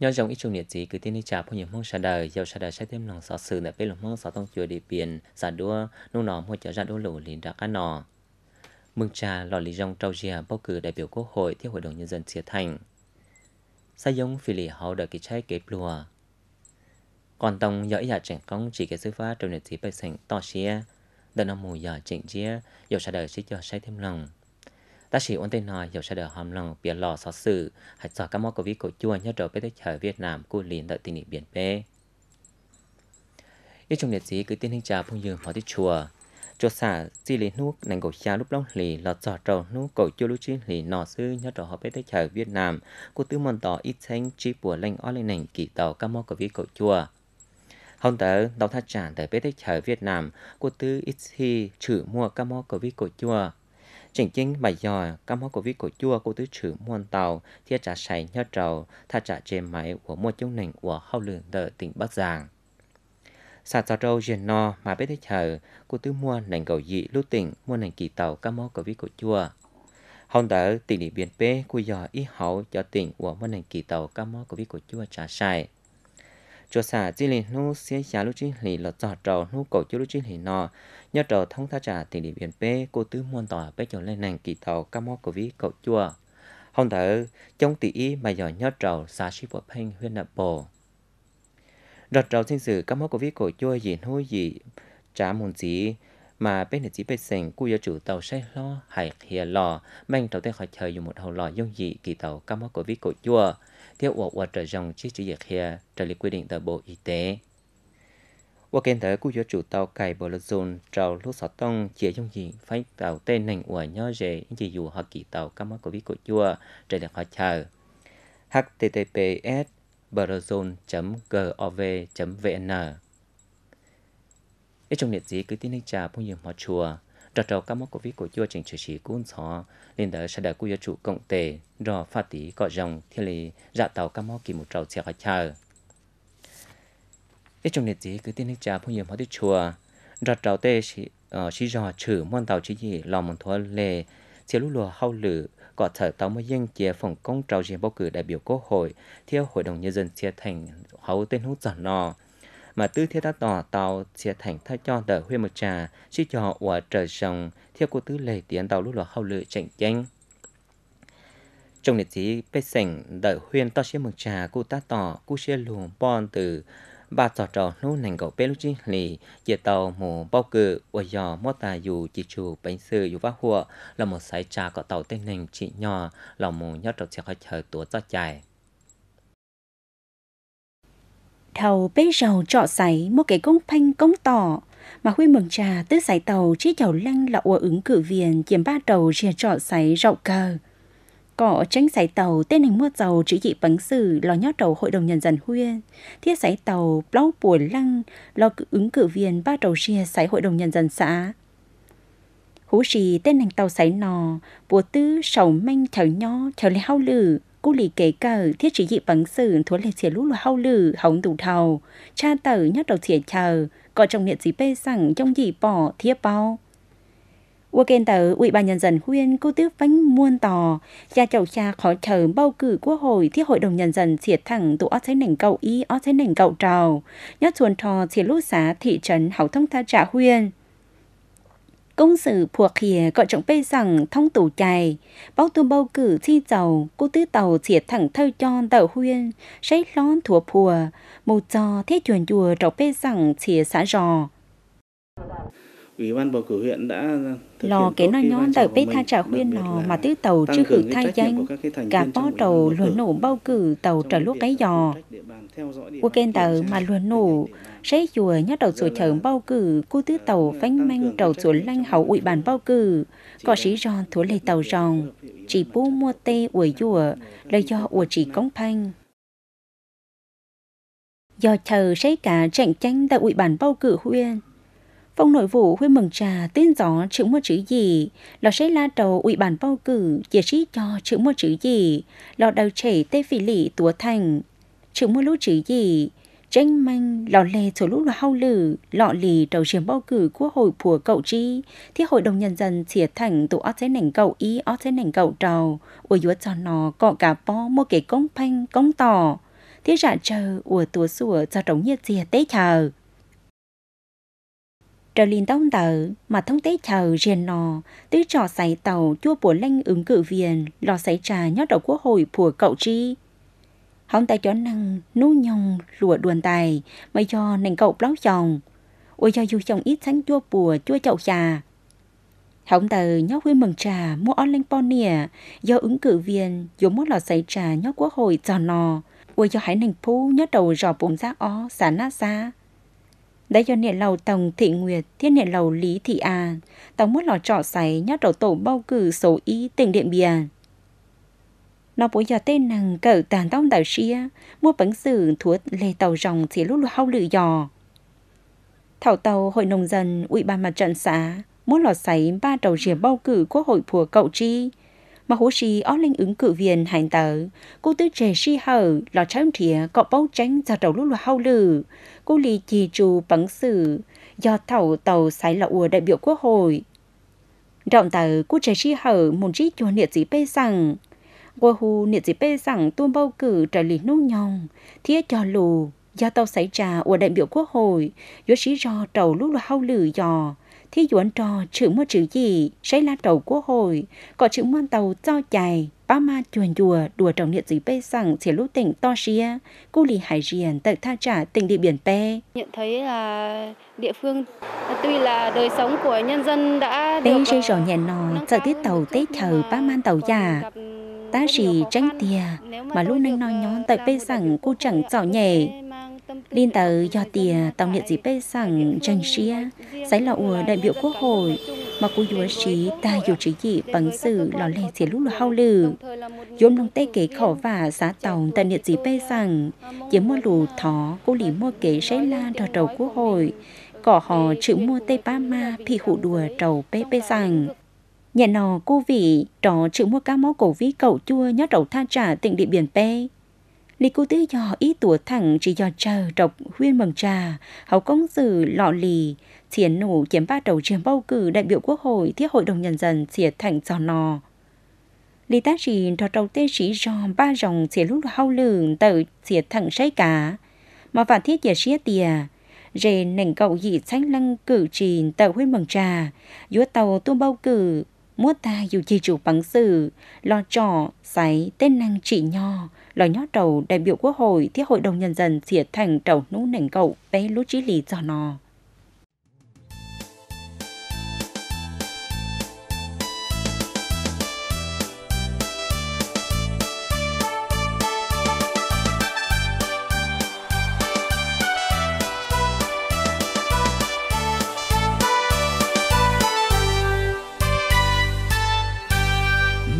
nhớ dòng ít chung nhiệt gì cứ tin đi trả phong nhiều mong xa đời. Giàu xa đời sẽ thêm lòng sợ sự để biết lòng mong sợ tông chùa địa biển. Giả đua nô nọ một trở ra đua lũ liền đã cá nọ mừng trà, lò lý dòng trâu dìa bầu cử đại biểu quốc hội theo hội đồng nhân dân chia thành. Sa giống phi lì hậu đời kỳ trái kế lùa. Còn tông giỏi giả trẻ công, chỉ cái sư phát trong nhiệt gì bày sảnh to xia đợt năm mùi giả chỉnh chia giàu xa đời sẽ cho sai thêm lòng ta chỉ ổn tên nói dầu sẽ đỡ hòm lòng biển lò xóa sự hãy xóa các mối của vi cổ chua nhớ trở bê tới trời Việt Nam cu liền đợi tình biển bê. Ít trong liệt sĩ cứ tiên hình trà phong dương phó tiết chùa. Chùa xả di lý nút nành cổ xa lúc long lì lọt giọt trầu nút cổ chua lúc chín lì nọ sư nhớ trở họ bê tới trời Việt Nam cô tư mòn tỏ ít xanh chi bùa lanh ó lên nành kỳ tàu các mối của vi cổ chùa Hôm tới, đầu thắt tràn tới bế tới trời Việt Nam, cô tư ít khi chữ mua các món của vi cổ chùa chính chính bài dò cam hóa của viết của chua của tứ chữ muôn tàu thiết trả sài nhớ trầu, tha trả chêm máy của một chúng nền của hậu lượng đợi tỉnh Bắc Giang. Sạt cho trâu dền no mà biết thấy chờ của tứ mua nền cầu dị lưu tỉnh mua nền kỳ tàu cam hóa của viết của chua hồng đỡ tỉnh địa biên bê của dò ý hậu cho tỉnh của mua nền kỳ tàu cam hóa của viết của chua trả sài cho xả chỉ liền nu xe xá lúc chín lì lọt giọt trầu nu cổ chú lúc chín lì nọ. Nhớ trầu thông tha trả tiền địa biển bê cô tứ muôn tỏ bê cho lên nàng kỳ tàu ca mò của ví cậu chua không thở trong tỷ ý mà giỏi nhớ trầu xả sĩ của phanh huyên nạp bồ. Rọt trầu sinh sử ca mò của ví cậu chua gì nuôi gì trả môn gì mà bên này chỉ bên sành cú giờ chủ tàu say lo hay khía lò, mang tàu tên khỏi chờ dùng một hầu lò dung dị kỳ tàu cam mò của ví cổ chua theo ủa ủa trở dòng chiếc chữ dịch kia trở lý quy định từ Bộ Y tế. qua kênh tới cú chủ tàu cài bộ lô dồn, trào lúc sáu tông chia dung dị phải tàu tên nành ủa nhớ về chỉ dù họ kỳ tàu các mắc của viết cổ chua trở được khỏi chờ. https brazil gov vn Ít trong liệt gì cứ tin hình trà phong nhiêu họ chùa. Trò trò các mốc của viết của chùa trình chủ chỉ cuốn xó lên tới sẽ đợi của chủ cộng tề, rò phát tí cọ rồng thiên lì dạ tàu các mốc kỳ một trầu xe khỏi chờ ít trong liệt gì cứ tin hết trà phong nhiêu họ đi chùa. Trò trầu tê chỉ ờ chỉ rò chữ môn tàu chỉ gì lòng một thua lề chia lũ lùa hao lử có thể tàu mới dân chia phòng công trào diện bầu cử đại biểu quốc hội theo hội đồng nhân dân chia thành hậu tên hút giỏ nò mà tư thiết đã tỏ tàu sẽ thành thay cho đỡ huyên một trà chỉ cho của trời rồng, theo cô tư lệ tiến tàu lúc lọ hậu lự chạy tranh trong liệt sĩ bê sảnh đợi huyên to xe một trà cô ta tỏ cô xe luồng bon từ ba trò trò nô nành gầu bê lúc chi lì dìa tàu mù bao cử và dò mô tà dù chỉ chủ bánh sư dù vác hùa là một sái trà có tàu tên nành chị nhỏ là mù nhớ trọc xe khỏi chờ tủa cho chạy thầu bê rầu trọ sấy một cái công phanh công tỏ. Mà huy mừng trà, tứ sải tàu chỉ chầu lăng là ủa ứng cử viên chiếm ba đầu chia trọ sấy rậu cờ. Có tránh sải tàu, tên hình mua dầu chữ dị bắn xử lo nhót đầu hội đồng nhân dân huyên thiết sải tàu blau bùa lăng lo ứng cử viên ba đầu chia sải hội đồng nhân dân xã. Hú gì tên hình tàu sải nò, bùa tư sầu manh chảo nho chảo lê hao lử cô lì kế cờ thiết chỉ dị bằng sử thua lệ xỉa lũ lù hao lử hóng đủ thầu cha tử nhất đầu xỉa chờ có trong niệm gì bê sẵn trong gì bỏ thiết bao. Ua kênh tờ Ủy ban Nhân dân huyên cô tước phánh muôn tò, gia chầu cha khó chờ bầu cử quốc hội thiết hội đồng nhân dân triệt thẳng tụ ót thấy nảnh cậu y ót thấy nảnh cậu trào, nhất chuồn trò triệt lũ xá thị trấn hảo thông tha trả huyên công sự phùa khìa gọi trọng bê rằng thông tủ chài, bao tu bao cử chi dầu, cô tư tàu triệt thẳng thơ cho tàu huyên, xây lón thua phùa, một trò thế truyền chùa trọng bê rằng chìa xã rò. Ủy ban bầu cử huyện đã lò cái nó nhón đợi bê tha trả huyên lò mà tứ tàu chưa cử thay danh cả bó đầu luồn nổ bao cử tàu trở lúc cái giò của kênh tàu mà luồn nổ sẽ chùa nhát đầu sủi thởm bao cử cô tứ tàu phanh manh đầu sủi lanh hậu ủy bàn bao cử. Có sĩ giòn thủa lệ tàu ròn chỉ bố mua tê ủa chùa là do ủa chỉ công phanh. Do chờ sẽ cả tranh tranh tại ủy bàn bao cử huyên Phong nội vụ huy mừng trà tên gió chữ mua chữ gì, lò sẽ la đầu ủy bản bầu cử, chỉ sĩ cho chữ mua chữ gì, lò đầu chảy tê phỉ lị túa thành, chữ mua lũ chữ gì, tranh manh lò lè số lũ là hao lử, lọ lì đầu chiếm bầu cử quốc hội của cậu chi, thì hội đồng nhân dân chia thành tụ ở thế nảnh cậu ý ở thế nảnh cậu trầu, ôi dúa cho nó cọ cả bó một cái công phanh công tỏ, thế giả chờ của tùa sủa cho trống nhiệt chia tế chờ trở lên tông tờ mà thông tế chờ riêng nò. Tứ trò xảy tàu chua bùa lanh ứng cử viên lò xảy trà nhót đầu quốc hội của cậu chi hóng tay chó năng nú nhông lùa đuồn tài, mày cho nành cậu bláu chồng. Ôi cho dù chồng ít sánh chua bùa chua chậu trà. Hóng tờ nhóc huy mừng trà mua online lanh nìa, do ứng cử viên dùng mua lò xảy trà nhóc quốc hội giò nò. Ôi cho hải nành phu nhót đầu rò bụng giác ó, xả nát xa đã cho niệm lầu tổng thị nguyệt thiên niệm lầu lý thị an. Tổng muốn lò trọ xáy nhát đầu tổ bao cử số ý tỉnh điện biển nó bố giờ tên nàng cỡ tàn tông đảo xia, mua bánh sử thuốc lê tàu rồng chỉ lúc lúc hâu lự dò. Thảo tàu hội nông dân, ủy ban mặt trận xã muốn lọt sấy ba đầu rìa bao cử quốc hội phùa cậu chi. Mà hú xì ó linh ứng cử viên hành tờ, cô tư trẻ xì hở lọ trắng thịa cọ bao tránh ra đầu lúc lúc hâu lự cô lì trì trù bắn sử do thảo tàu sấy là ùa đại biểu quốc hội. Trọng tờ, cô trẻ xì hở, một trí cho niệm sĩ bê rằng qua hù niệm sĩ bê rằng tuôn bầu cử trở lì nông nhong thiết cho lù do tàu xảy ra ùa đại biểu quốc hội. Do sĩ do trầu lúc là hâu lử dò. Thì doãn trò chữ mua chữ gì sẽ là trầu quốc hội. Có chữ muôn tàu cho chạy ba ma chuồn chùa đùa trọng nhiệt gì bê rằng chỉ lúc tỉnh to xia cô lì hải riền tại tha trả tỉnh địa biển pe nhận thấy là địa phương tuy là đời sống của nhân dân đã được dây rò nhẹ nò giờ tiết tàu tết chờ ba man tàu già ta chỉ tránh tia mà lúc nay nói nhón tại bê rằng cô chẳng rõ nhẹ. Linh tờ do tìa tàu điện gì bê rằng tranh xia, giấy là ùa đại biểu quốc hội, mà cô dùa trí ta dù chỉ dị bằng sự lò lè xỉa lúc là hao lử. Dũng nông tê kế khổ và giá tàu tại điện gì bê rằng chỉ mua lù thó, cô lý mua kế giấy la trò đầu quốc hội, cỏ họ chữ mua tê ba ma phi hụ đùa trầu bê bê rằng Nhà nò cô vị, trò chữ mua cá mó cổ ví cậu chua nhớ trầu tha trả tỉnh địa biển pe Lý cô tư do ý tuổi thẳng chỉ do chờ trọc huyên mừng trà, hậu công xử lọ lì, chiến nổ chiếm ba đầu trường bầu cử đại biểu quốc hội thiết hội đồng nhân dân xỉa thành giò nò. Lý tá chỉ trò đầu tê sĩ do ba dòng xỉa lúc hao lường tự xỉa thẳng say cá, mà vạn thiết giả xỉa tìa, rề nảnh cậu dị xanh lăng cử trì tự huyên mừng trà, dúa tàu tu bầu cử, mua ta dù chi chủ bằng sử, lo trò, sáy, tên năng trị nho, lo nhót đầu đại biểu quốc hội thiết hội đồng nhân dân xỉa thành trầu nú nảnh cậu bé lú trí lì cho nò.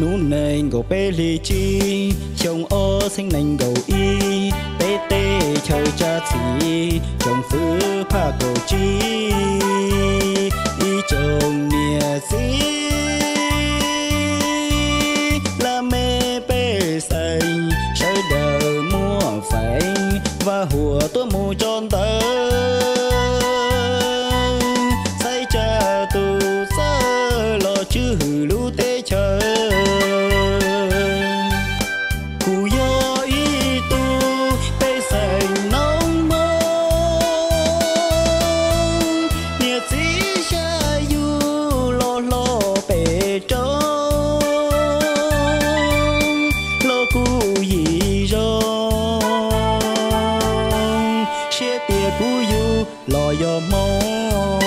Nú nền gầu bê lì chi. Chồng ô sinh nành gầu y, tê tê chờ cha chỉ chồng phứ pha cầu chi, y chồng nia xí. Là mê bê xanh sơ đờ mua phải và hùa tôi mù tròn tay giờ mong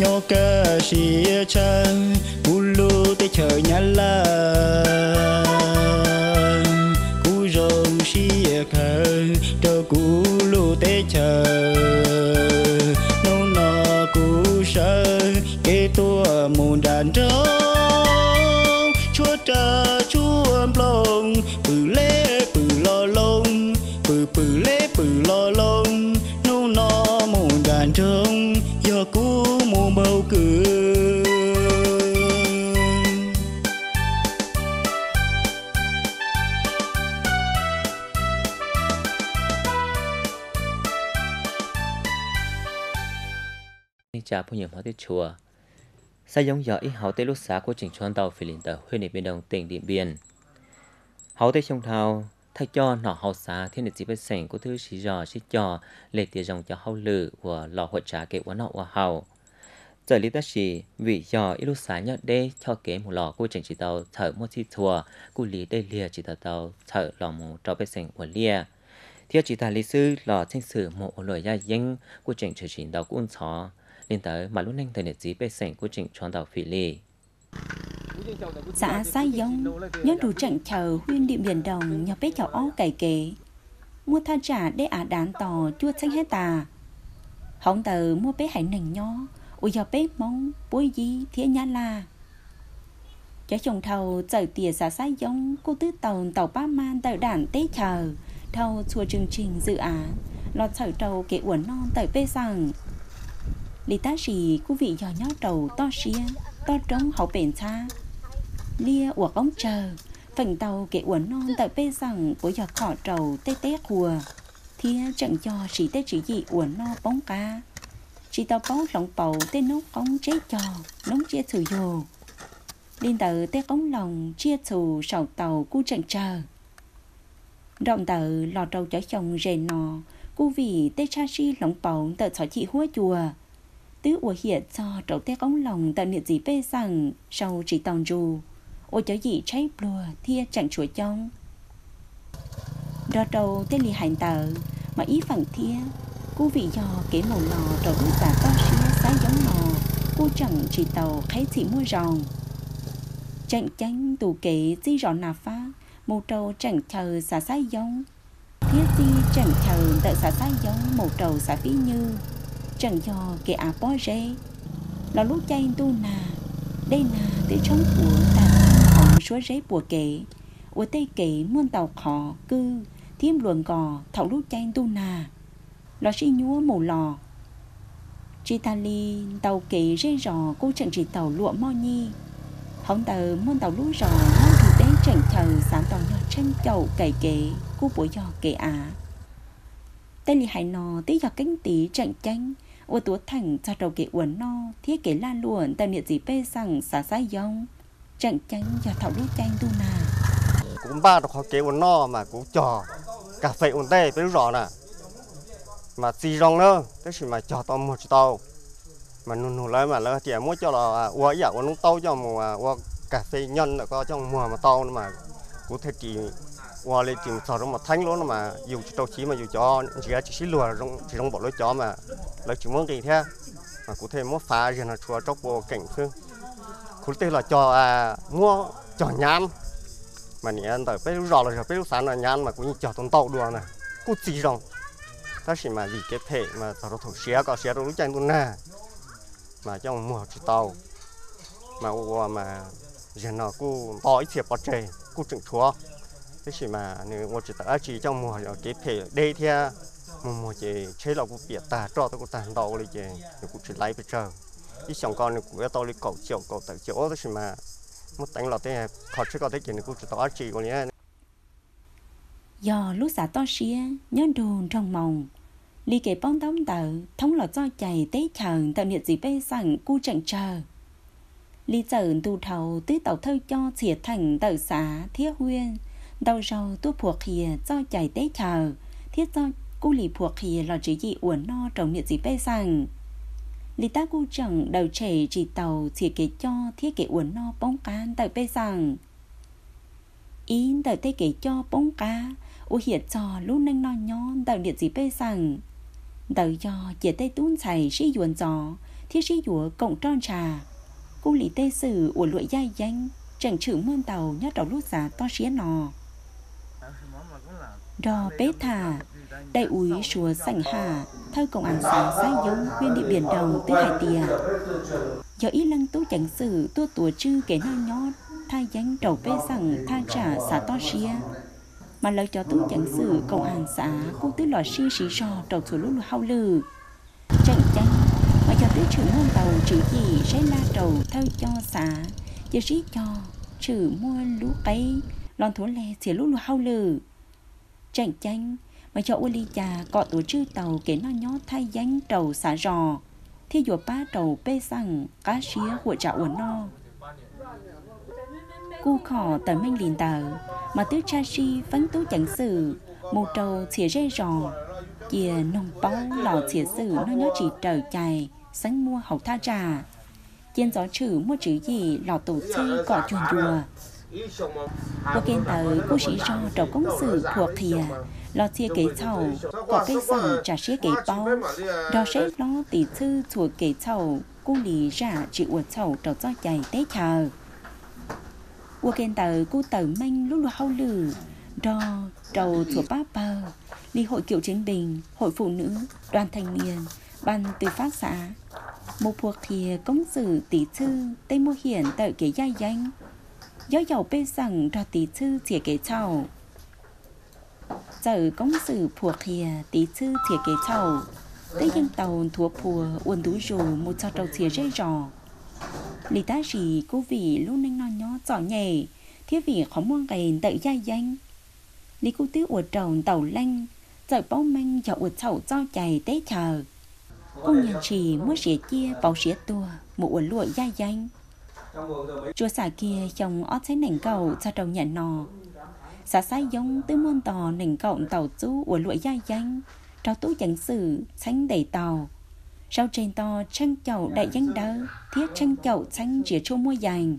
nhỏ ca sĩ chân, cú lu tới chờ nhà la cú rồng xìa khờ cho cú lu tới chờ cha phụ nhiệm họ chùa. Sai giống giờ ít hậu tế lúc xã của trình chuan tàu phi lĩnh tờ huyện biên đông tỉnh điện biên. Hậu tế sông thao, thay cho nọ hậu xã thiên địa chỉ bên sảnh của thứ sĩ giò sĩ trò lệ tìa dòng cho hậu lử của lò hội trả kế quán nọ của hậu giờ lý tất sĩ vị giò ít lúc sáng nhận đê cho kế một lò của trình chỉ tàu thở một chi thua của lý đây lìa chỉ tàu tàu thở lò một trò bên sảnh của lìa. Thiết chỉ tài lý sư, lò tranh sử một lời gia danh của trình chỉ trình đầu của ông lên tới mà lúc nhanh thời điểm chỉ bên sảnh của trình chọn tàu phỉ lì. Xã sai giống, nhớ đủ trận chờ huyên điện biển đồng nhỏ bé chảo ó cày kế mua tha trả để ả đán tò chua xanh hết tà. Hóng tờ mua bé hải nành nhó, ủi giờ bé mong bối gì thế nhá la. Cho chồng thầu trời tìa xã sai giống, cô tứ tàu tàu ba man tàu đàn tế chờ. Thầu chùa chương trình dự án lọt sở trầu kể uẩn non tàu bê rằng lý tá gì quý vị dò nhó đầu to xia to trống hậu bền xa lia của ông chờ, phần tàu kể uốn non tại bê rằng của giọt cỏ trầu tê tê hùa thia chẳng cho chỉ tê chỉ gì uốn no bóng cá chỉ tàu bóng lỏng bầu tê nốt ống chế trò nóng chia thử dồ. Liên tờ tê ống lòng chia thù sầu tàu cu chẳng chờ. Động tờ lò trầu chở chồng rề nò, cu vì tê cha si lỏng bầu tờ xóa chị húa chùa tứ ủa hiện cho trầu tê ống lòng tạo niệm gì bê rằng sau chỉ tòng dù ôi chó gì cháy bùa, thia chẳng chuối chong. Đó đầu tên lì hành tờ, mà ý phẳng thia cô vị dò kế màu lò trậu hút giả to xía xá giống nò cô chẳng chỉ tàu khai chỉ mua ròn. Chẳng chánh tù kế di rõ nà phá màu trầu chẳng chờ xả xá giống. Thiết di chẳng chờ đợi xả xá giống màu trầu xả phí như chẳng do kẻ à bó rê nó lúc chay tu nà, đây nà tới chống của ta hồng số giấy bùa kệ ủa tây kệ muôn tàu khó cư thiêm luận cò, thảo lúc chay tu nà. Lò sẽ nhúa mù lò. Chị ta li tàu kệ rê rò, cô chẳng chỉ tàu lụa mo nhi. Hồng tờ muôn tàu lúa rò ngon thì đến chẳng chờ sáng tàu nhỏ chân chậu cày kệ cô bùa giò kệ à tên li hải nò tí giò cánh tí chẳng chanh ô tố thành cho đầu kế uốn no, thiết kế la luồn, tại miệng gì bê rằng xả sai dông chẳng chanh cho thảo lúc chanh tu nà. Cũng ba được họ kế uốn no mà cũng trò cà phê uốn tê bê rõ nè. Mà xì rong nữa tức là mà cho tao một tàu mà nụ nụ lấy mà lỡ chỉ muốn cho là uống giả uống tàu cho mà uống cà phê nhân là có trong mùa mà tàu mà. Cũng thật chỉ qua lên chìm sò trong một thanh luôn mà dù cho tàu chí mà dù cho chỉ là chỉ xí lùa trong chỉ trong bộ lối chó mà lấy chỉ muốn gì thế. Mà cụ thể muốn phá rồi là chùa trong bộ cảnh phương. Cụ thể là cho à mua, cho nhám mà nhỉ anh tới bây giờ là bây giờ sáng là nhám mà cũng cho tàu tàu đùa này cụ chỉ rong ta chỉ mà vì cái thể mà tàu thổ xé, có xé rồi lúc chân luôn nè. Mà trong mùa chỉ tàu. Mà qua mà giờ nó cũng bỏ ít thiệp bỏ trời cũng chừng chúa thế gì mà nếu một chỉ ta à, chỉ trong mùa ở cái thể đây thì mùa mùa chỉ chế là cũng biết ta cho tôi cũng tàn đầu đi chứ cũng chỉ lấy bây giờ ít chồng con cũng to đi cầu chiều cầu tự chiều đó gì mà một đánh lọt thế, khó chứ có thế chỉ cũng chỉ ta chỉ còn nhé do. Lúc xã to xía, nhớ đồn trong mộng li kể bóng đóng tờ, thống lọt do chạy tế chờ, tạo nhiệt gì bê sẵn cu chẳng chờ. Li giờ tu thầu, tứ tàu thơ cho triệt thành tờ xã thiết huyên đầu rau tu phù khìa do chạy tế chờ thiết do cu lì phù khìa là chỉ gì uẩn no trồng niệm gì bê rằng lì ta cu chẳng đầu trẻ chỉ tàu chỉ kể cho thiết kể uẩn no bóng can tại bê rằng ý tại thế kể cho bóng cá, u hiện cho lúc nâng no nhon tại điện gì bê rằng tờ do chỉ tê tún chảy sĩ yuan gió thiết sĩ yuan cộng tròn trà. Cô lý tê sử của lụi dai danh chẳng chữ mơn tàu nhát đầu lút giả to xía nò đò bế thả, đại úy chúa sảnh hà thơ công an xã xã giống quyên địa biển đồng tới hải tìa. Do ý lăng tú chẳng sử tua tùa chư kể na nhót thay danh đầu bê rằng tha trả xã to xia mà lời cho tú chẳng sử công an xã cô tứ lò xi xí rò đầu thủ lúc hao lừ chạy chanh mà cho tứ trưởng môn tàu, chữ gì sẽ la đầu thơ cho xã giờ sĩ cho, chữ mua lũ cây lon thổ lè xỉa lũ lũ hao lừ chẳng chanh. Mà cho u ly trà, cọ tổ chư tàu, kể nó nhó thay danh trầu xả rò. Thi dùa ba trầu bê sằng, cá xía của trả uẩn no. Cu khỏ tờ minh lìn tờ, mà tứ cha si vẫn tú chẳng sử một trầu xỉa rê rò kia nông bao lò xỉa sử nó nhó chỉ trở chạy sánh mua hậu tha trà. Trên gió chữ mua chữ gì, lò tổ sư cỏ chuồn chùa một kênh tới cô sĩ cho trầu công sự thuộc thìa à, lo chia kế chầu có cây sừng trả xế kế bao. Đó sẽ lo tỷ thư chùa kế chầu cô lì ra chịu uột chầu trầu cho chạy tế chờ qua kênh tới cô tờ manh lúc lúc hâu lử đo trầu chùa bá bờ đi hội kiểu chiến bình hội phụ nữ, đoàn thanh niên, ban từ phát xã. Một cuộc thì công sự tỷ thư, tây mua hiển tới kế gia danh gió dầu bê rằng ra tí chư chia kế chào giờ công sự phùa khìa tí chư chia kế chào tới dân tàu thua phùa uốn đủ rù một cho trâu chia rơi rò. Lý ta gì cô vị luôn nên non nhó giỏ nhẹ thiết vị khó mua ngày tự gia danh. Lý cô tứ uột trầu tàu lanh. Giờ bao manh cho uột chậu cho chạy tế chờ. Cô nhà chỉ mua xỉa chia bảo xỉa tua một uột lụa gia danh chùa xả kia chồng ót thấy nảnh cầu cho trầu nhận nò. Xả sai giống tứ môn tò nảnh cộng tàu chú của lụa gia danh. Trao tú chẳng sử xanh đầy tàu sau trên to tranh chậu đại danh đỡ thiết tranh chậu xanh chỉ chỗ mua dành.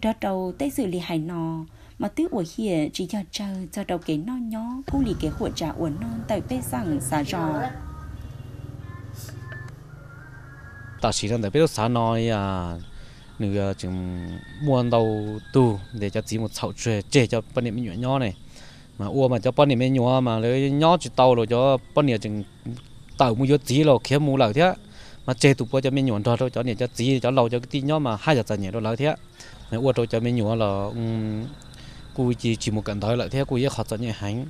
Trao đầu tây sự lì hải nò, mà tứ của hiển chỉ cho chờ cho đầu cái non nhó cũng lì cái hụt trả uốn non tại bê rằng xả rò ta chỉ rằng tại biết xã nói à nửa, chừng muôn đầu tu để cho chỉ một sậu chè chè cho bọn niệm nhỏ nhỏ này. Mà ua mà cho bọn niệm nhỏ mà lấy nhỏ chỉ tàu rồi cho bọn niệm chừng tàu mua vô chỉ rồi kiếm mua lại thế mà chè tụ bao cho mình nhỏ thôi cho niệm cho chỉ cho lâu cho cái tí nhỏ mà hai giờ giờ nhẹ rồi lại thế mà ua rồi cho mình nhỏ là ừ, cú chỉ chỉ một cận thôi lại thế cú ấy khó cho nhẹ hành.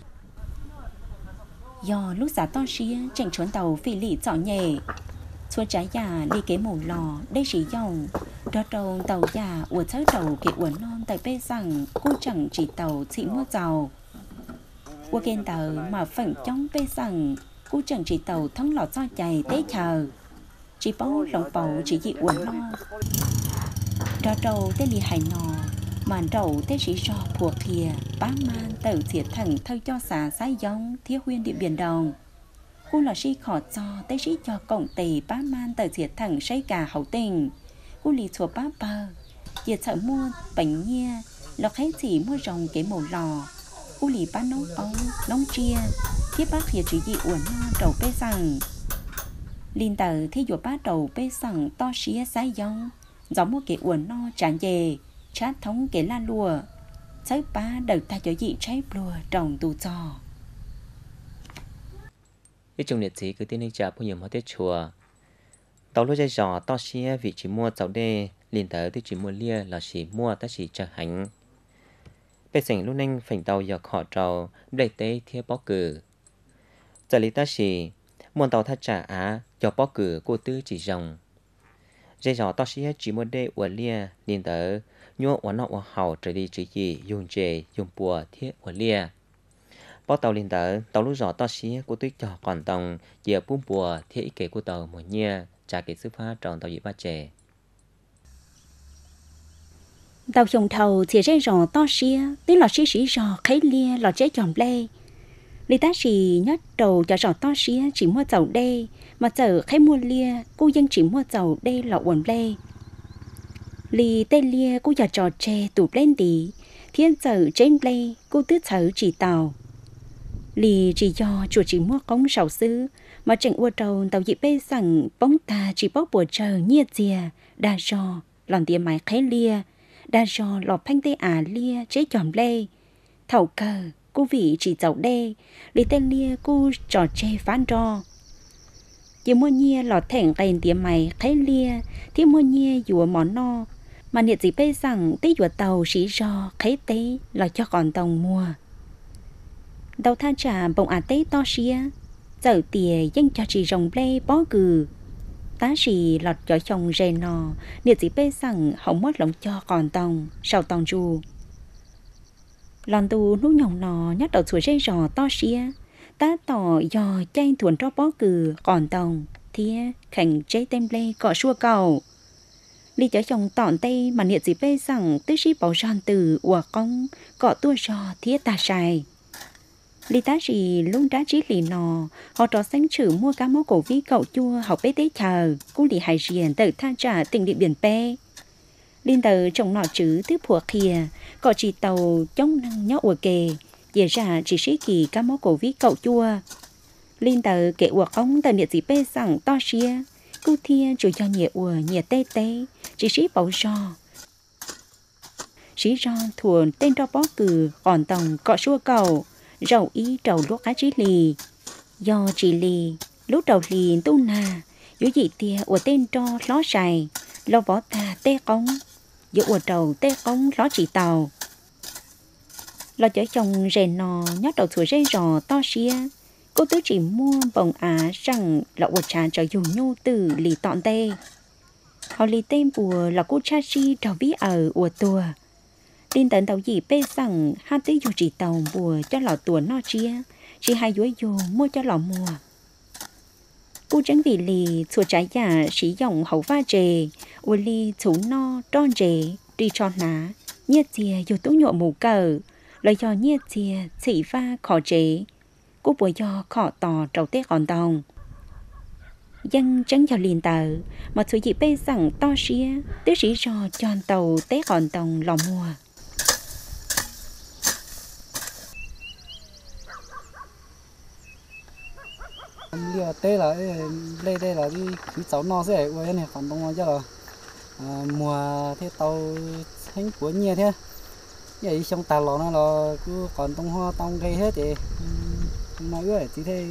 Do lúc giá to xí chẳng chuẩn tàu phi lì chọn nhẹ xua trái già đi kế mổ lò, đây chỉ dòng đó đầu tàu già của cháu đầu kế uổng non tại bê rằng cô chẳng chỉ tàu chỉ mua giàu. Qua kênh tàu mà phận trong bê rằng cô chẳng chỉ tàu thắng lọt do chạy tế chờ chỉ bó lòng bầu chỉ dị uổng non đó đầu tê lì hải nò màn đầu tế chỉ cho thuộc thìa bác man tự thiệt thẳng thay cho xả sai giống thiết huyên địa biển đồng cô là sĩ khó cho tới sĩ cho cộng tề ba man tờ diệt thẳng xây cả hậu tình. Cô lì chùa ba bờ diệt sợ mua bánh nha lọc hết chỉ mua rồng cái màu lò. Cô lì ba nông ông nông chia tiếp bác hiệp chỉ dị uẩn no đầu bê rằng linh tờ thì dụ ba đầu bê rằng to xía sai giống giống một cái uẩn no tràn về chát thống cái la lùa. Trái ba đầu ta cho dị trái lùa trồng tù trò ít chung liệt sĩ cứ tin nên chả bao nhiêu mà tiết chùa. Tàu lúa dây giò to xe vị chỉ mua tàu đê, liền tới thì chỉ mua lia là chỉ mua ta chỉ chờ hành bây giờ lúc nên phành tàu giờ họ trầu để tế theo bó cử giờ lý ta chỉ mua tàu thắt trả á cho bó cử cô tư chỉ rồng. Dây giò to xe chỉ mua đê uẩn lia, liền tới nhua uẩn nọ uẩn hậu trở đi chỉ gì, dùng chè, dùng bùa thiết uẩn lia bó tàu lên tờ tàu lúc rõ to xí của tuyết cho còn tòng giờ bún bùa thiết ý kể của tàu mùa nhia, trả kế sức phá tròn tàu dĩ ba trẻ tàu dùng thầu thì rơi rõ to xía tí lọ xí xí rõ khấy lia lọ chế chọn lê. Lý tá xì nhất đầu cho rõ to xía chỉ mua dầu đê, mà giờ khấy mua lia, cô dân chỉ mua dầu đê lọ quần lê. Lì tên lia, cô giờ trò chè tụt lên tí thiên giờ trên lê, cô tứ sở chỉ tàu lì chỉ do chùa chỉ mua công sầu sư mà trận ua trầu tàu dị bê rằng bóng ta chỉ bóc bùa chờ nhia dìa, đa do lòng tiền mái khé lia, đa do lọp thanh tê à lia chế chòm lê. Thầu cờ cô vị chỉ giàu đê, lì tên lia cô trò chê phán ro chỉ mua nhia lọt thẻng gầy tiền mày khé lia, thì mua nhia dùa món no, mà nhiệt dị bê rằng tê dùa tàu sĩ do khé tê là cho còn tàu mua đầu tha trả bông à tế to xía. Giờ tìa dân cho chị rồng lê bó cừ. Tá xì lọt cho chồng rè nò. Nhiệt sĩ bê rằng hỏng mất lòng cho còn tòng sau tòng ru lòn tù nú nhồng nò, nhát đầu chuối rê rò to xía. Tá tỏ dò chay thuần cho bó cừ, còn tòng. Thía khảnh chế tem lê cọ xua cầu đi cho chồng tọn tay mà nhiệt gì bê rằng tứ sĩ bảo giòn từ ủa công cọ tua rò, thía ta sai lý tá gì luôn đã trí lì nò. Họ trò xanh chữ mua cá mô cổ vi cậu chua, học bế tế chờ cũng lì hải riêng tự tha trả tình địa biển pe. Liên tờ trồng nọ chữ thứ phùa kia có chỉ tàu chống năng nhó ủa kề dễ ra chỉ sĩ kỳ cá mô cổ vi cậu chua. Liên tờ kệ ủa ông tờ nhiệt gì bê rằng to xia, cú thia chủ cho nhẹ ủa nhẹ tê tê, chỉ sĩ bảo rò sĩ ron thuần tên cho bó cử còn tòng cọ xua cầu rau ý trầu lúa cá trí lì. Do chỉ lì lúa trầu lì tu nà dưới dị tia ủa tên cho ló sài lo bỏ ta tê cống dưới ủa trầu tê cống ló chỉ tàu. Lo chở chồng rè nò nhót đầu thủa rây rò to xia cô tứ chỉ mua bồng á rằng lọ ủa trà cho dùng nhu từ lì tọn tê. Họ lì tên bùa là cô cha chi trò bí ở ủa tùa tin tận tàu gì bê rằng hai tí dù chỉ tàu bùa cho lò tùa no chia. Chỉ hai dối dù mua cho lò mùa. Cô tránh vì lì chùa trái giả sử dụng hậu va trề. U ly chú no, tròn trề, đi tròn ná. Nhiệt chìa dù tú nhộ mù cờ. Lời do nhiệt chìa chỉ va khó chế cô bùa do khó tò trầu tết còn tòng. Dân chẳng cho liền tờ. Mà sự gì bê rằng to xía tứ sĩ cho tròn tàu tết còn tòng lò mùa. Lia tê là lê đây là đi cứ cháu no sẽ quay này phản động cho là mùa thế tàu thanh của nhiều thế. Vậy trong tà lò nó là cứ còn tông hoa tông gây hết thì nói vậy chỉ thế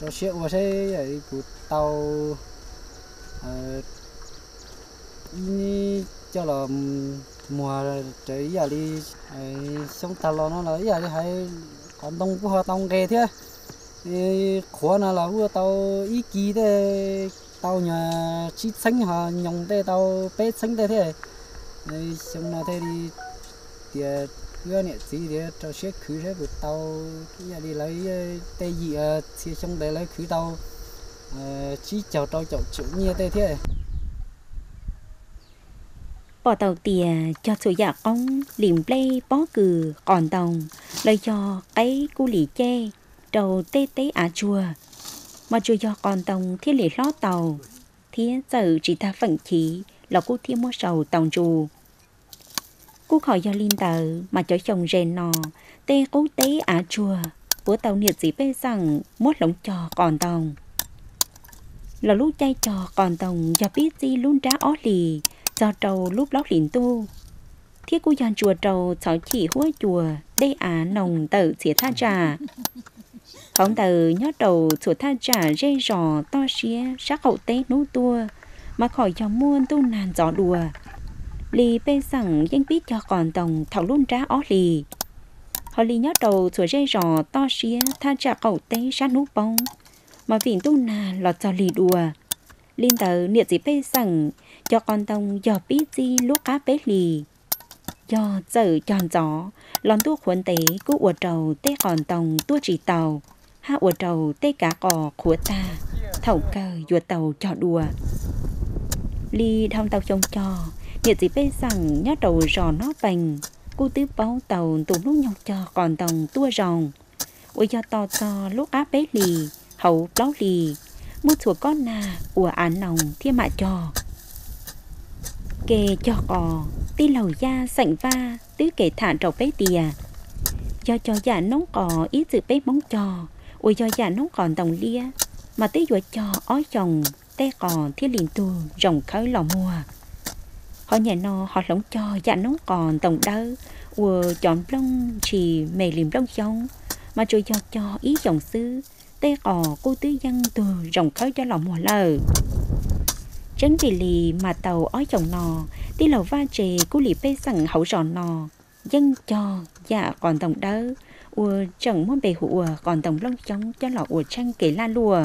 cho xe qua xe vậy của tàu cho là mùa trời giờ đi trong tà lò nó là giờ đi hay còn tông hoa tông gây thế khó nào là vừa tàu ý kỳ thế tàu nhà chít xanh hà nhung thế tàu bé xanh thế thế. Xong nào thế đi thì vừa này chỉ để cho xe khử thế bữa tàu cái đi lấy ờ, tê gì à xe xong để lấy khử tàu ờ, chỉ chào tàu chào chủ như thế thế. Bỏ tàu tìa cho số giả ông, liềm play bó cừ còn tàu lời cho ấy cu lì chê đầu tê tế á à chùa. Mà chùa do còn tông thiết lệ lo tàu thiết giờ chỉ ta phận khí là cô thiên mua sầu tàu chù. Cô khỏi do linh tờ mà cho chồng rèn nò, tê cố tế á chùa, bữa tàu nhiệt gì bê rằng mốt lỏng trò còn tòng. Là lúc chay trò còn tòng do biết gì luôn trá ó lì, do trầu lúc lót liền tu. Thiết cô dàn chùa trầu cháu chỉ húa chùa đây á à nồng tử xỉa tha trà không từ nhớ đầu chủ tha trả dây rò to xía sắc hậu tế nú tua mà khỏi cho muôn tu nàn gió đùa. Lì bê sẵn danh biết cho còn tổng thảo luôn ra ó lì. Họ lì nhớ đầu chủ dây rò to xía tha trả hậu tế sát nú bông mà vì tu nà lọt cho lì đùa. Linh tờ niệm gì bê sẵn cho con tông dò biết gì lúc cá bế lì. Do giờ tròn gió, lòn tu khuẩn tế cú uột trầu tê còn tông tu chỉ tàu ha ủa trầu tê cá cò của ta. Thầu cờ dùa tàu cho đùa. Ly thông tàu trông cho. Nhiệt gì bê rằng nhớ đầu rò nó bành cô tứ báo tàu tù lúc nhọc cho còn tàu tua ròn ôi cho to to lúc áp bế lì, hậu báo lì. Mua chùa con nà ủa án nòng thiên mạ trò. Kê cho cò, tí lầu da sảnh va, tứ kể thả trầu bế tìa. Cho cho giả nóng cò, ý dự bế móng trò ôi cho già nóng còn đồng lia. Mà tới vừa cho ói chồng, té còn thiết liền tu rồng khơi lò mùa. Họ nhà nó họ lỏng cho dạ già nóng còn đồng đơ. Ua chọn lông chỉ mề liềm lông giống mà rồi cho cho, ý chồng sư té cò, cô tứ dân từ rồng khơi cho lò mùa lờ. Tránh vì lì mà tàu ói chồng nò, tí lầu va trề, cô lì bê sẵn hậu rò nò. Dân cho dạ còn đồng đơ ua chẳng muốn bề hụa còn tổng lông chống cho lọ ua tranh kể la lùa.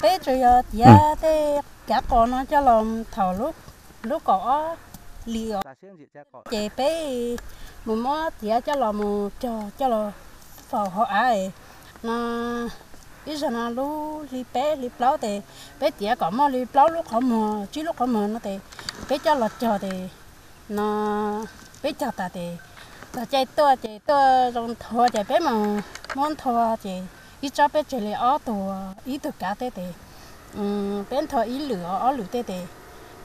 Thế rồi tía thế cả con nó cho lòng thầu lúc lúc có liều chế bé một mó tía cho lòng một cho cho lòng phò họ ai nó ít giờ nó lu li bé li plau thì bé tía có mà li plau lúc có mà chỉ lúc có mà nó thì bé cho lọt cho thì nó bé chặt ta thì ta chạy to chạy to trong thua chạy bé mà món thua chạy ít cho bé chạy lại ó tù ít tù cá thế thì um bé thua ít lửa ó lửa thế thì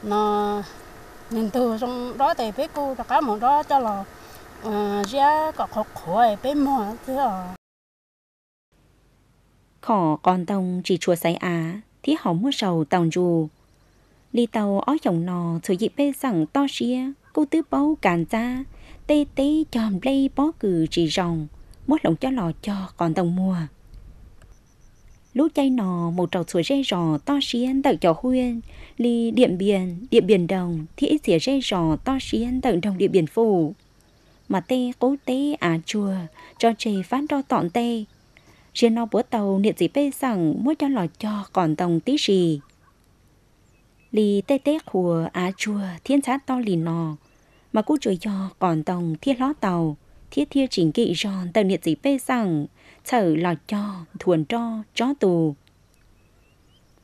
nó nên từ trong đó thì bé cô cả một đó cho là giá có khó khó bé mò thế à khỏ còn tông chỉ chùa sái á thì họ mua sầu tàu dù。Li tàu ó chồng nò thừa dịp bê rằng to xia cô tứ bấu càn ra tê tê chòm lây bó cử chỉ rồng mốt lồng cho lò cho còn đồng mùa. Lúc chay nò, một trầu suối rây rò to xiên tận cho huyên ly điện biển điện biển đồng, thì ít xỉa rây rò to xiên tận đồng điện biển phủ. Mà tê cố tê à chùa, cho chê phát đo tọn tê. Riêng nó bữa tàu niệm gì bê rằng mua cho lò cho còn tông tí gì lì tê tê khùa á chùa, thiên sát to lì nò mà cô trời cho còn tông thiết ló tàu, thiết thiết chỉnh kỵ giòn tàu niệm gì bê rằng thở lọt cho, thuần cho chó tù.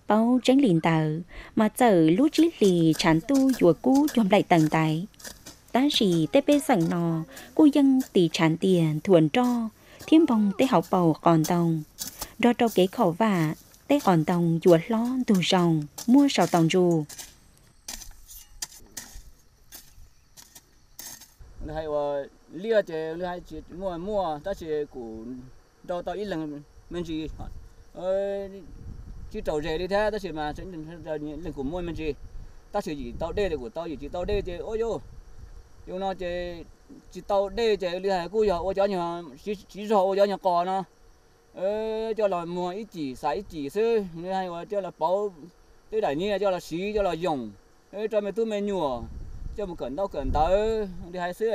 Bao tránh lìn tờ mà thở lú chí lì chán tu dùa cú chôm lại tầng tái. Ta chỉ tê bê rằng nò, cô dân tỷ chán tiền thuần cho thiên bông tế học bầu còn tông đo trâu kế khẩu vả, tế còn tông chuột lo tù rồng mua sầu dù nó hay là ờ, lia chế hay chỉ mua mua, ta chỉ của đâu tao ít lần mình chỉ ơi ờ, chỉ trâu rể đi thế, ta chỉ mà sẽ lần của mua mình chỉ ta chỉ chỉ tao đê thì của tao chỉ chỉ tao đê thì ôi yo yo nó chỉ chỉ tàu đê thì li hay cú giờ ô cho nhà chỉ chỉ rồi ô cho nhà cò nó. Ơ cho là mua ít chỉ xài ít chỉ sư hay hai cho là bảo tới đại nia, cho là xí, cho là dùng ơ cho mày tu mày nhùa cho một cẩn đâu cẩn tới đi hai sư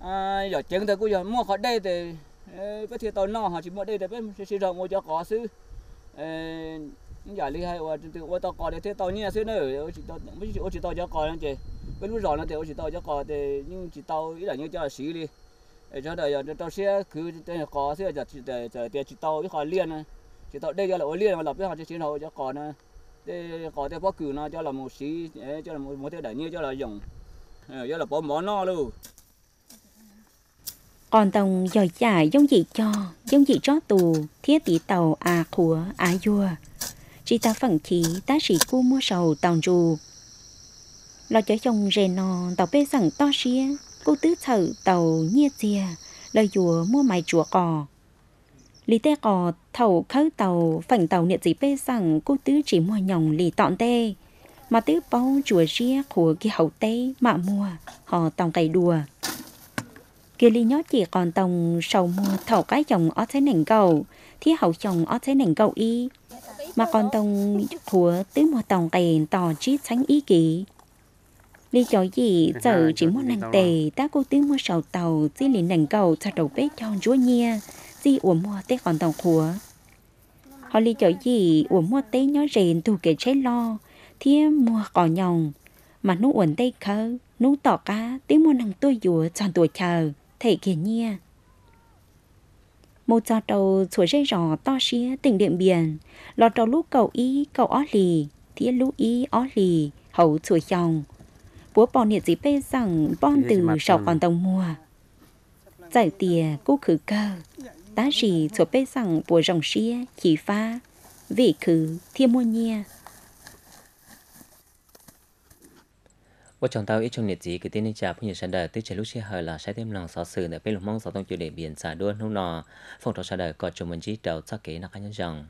à giờ chứng thì cũng giờ mua khỏi đây thì cái thiệt tàu nó họ chỉ mua đây thì bên sử dụng mua cho có xứ. Giờ đi hai ô ô có để thì tàu nhẹ xứ nữa chỉ tàu chỉ tàu cho có anh chị. Bên lúc rồi nó thì chỉ tao cho có thì, nhưng chỉ tao ý là như cho xí đi. Cho đời giờ tao sẽ cứ tên có sẽ giờ chỉ để để, chỉ tao cái cò liên này chỉ tao đây giờ là liên mà lập cái họ chỉ nào cho có nữa để có thể bó cử nó cho là một xí cho là một một thế đại như cho là dùng cho là bỏ món no luôn còn tông giỏi giải giống gì cho, giống gì cho tù, thiết tỷ tàu à của à vua chỉ ta phẳng khí ta chỉ cu mua sầu tàu dù lo cho chồng rề nò, tàu bê rằng to xía cô tứ thở tàu nhia chia lời dùa mua mày chùa cò lý tê cò thầu khứ tàu phảnh tàu nhiệt gì bê rằng cô tứ chỉ mua nhồng lì tọn tê mà tứ bao chùa xía của kia hậu tê mà mua họ tòng cày đùa. Kia lý nhó chỉ còn tòng sầu mua thầu cái chồng ở thế nền cầu thì hậu chồng ở thế nền cầu y mà còn tòng của tứ mua tòng cày tò chít tránh ý kỳ lý cho gì giờ chỉ muốn nàng tề ta cô tiếng mua sầu tàu chỉ liền nàng cầu cho đầu bếp cho chúa nhia chỉ uổng mua tết còn tàu khủa họ lý cho gì uổng mua tết nhó rền tu kể chế lo thiên mua cỏ nhồng. Mà nú uổng tây khơ nú tỏ cá tiếng mua nàng tôi dùa tròn tuổi chờ thể kia nhia một giờ đầu chuối dây rò to xía tỉnh điện biển lọt đầu lúc cầu ý cầu ó lì thiên lũ ý ó lì hậu chuối chồng. Bố bọn nhiệt gì bê rằng bọn từ sầu còn tông mùa giải tìa cú khử cơ tá gì cho bê rằng bùa rồng xia chỉ pha vị khứ thiên mua nhia và chúng ta ít trong nhiệt gì cái tên này chào phụ nhân sản đời tới trời lúc xe hơi là sẽ thêm lòng sợ sự, để bên lục mong sợ tông chủ đề biển xả đuôn hôm nọ phòng trò sản đời có chủ mình chỉ đầu sắc kế là cá nhân rằng